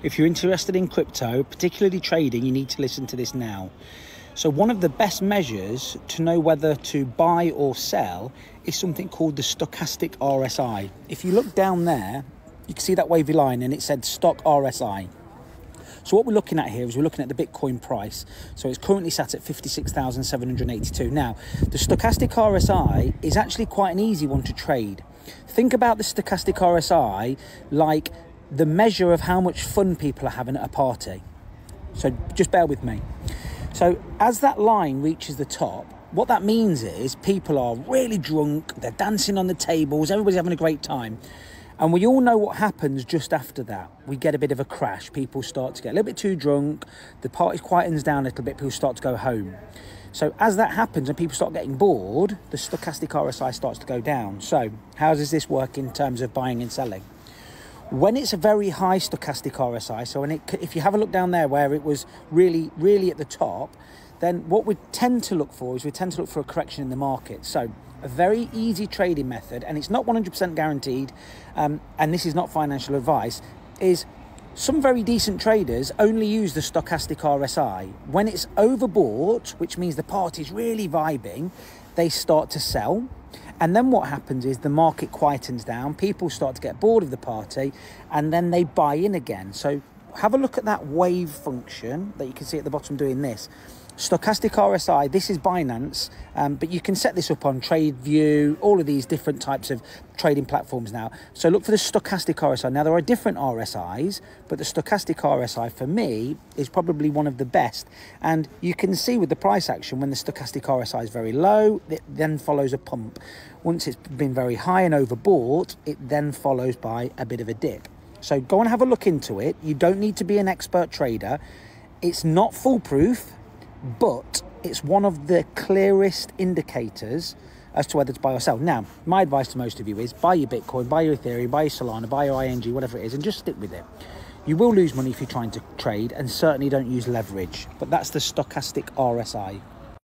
If you're interested in crypto, particularly trading, you need to listen to this now. So, one of the best measures to know whether to buy or sell is something called the stochastic RSI. If you look down there, you can see that wavy line and it said Stoch RSI. So what we're looking at here is we're looking at the Bitcoin price. So it's currently sat at 56,782. Now, the stochastic RSI is actually quite an easy one to trade. Think about the stochastic RSI like the measure of how much fun people are having at a party. So just bear with me. So as that line reaches the top, what that means is people are really drunk, they're dancing on the tables, everybody's having a great time. And we all know what happens just after that. We get a bit of a crash. People start to get a little bit too drunk. The party quietens down a little bit. People start to go home. So as that happens and people start getting bored, the stochastic RSI starts to go down. So how does this work in terms of buying and selling? When it's a very high stochastic RSI, so when it, if you have a look down there where it was really, really at the top, then what we tend to look for is we tend to look for a correction in the market. So a very easy trading method, and it's not 100% guaranteed, um, and this is not financial advice, is some very decent traders only use the stochastic RSI. When it's overbought, which means the party's really vibing, they start to sell. And then what happens is the market quietens down, people start to get bored of the party, and then they buy in again. So have a look at that wave function that you can see at the bottom doing this. Stochastic RSI, this is Binance, um, but you can set this up on TradeView, all of these different types of trading platforms now. So look for the stochastic RSI. Now there are different RSIs, but the stochastic RSI for me is probably one of the best. And you can see with the price action when the stochastic RSI is very low, it then follows a pump. Once it's been very high and overbought, it then follows by a bit of a dip. So go and have a look into it. You don't need to be an expert trader. It's not foolproof but it's one of the clearest indicators as to whether to buy or sell. Now, my advice to most of you is buy your Bitcoin, buy your Ethereum, buy your Solana, buy your ING, whatever it is, and just stick with it. You will lose money if you're trying to trade, and certainly don't use leverage, but that's the stochastic RSI.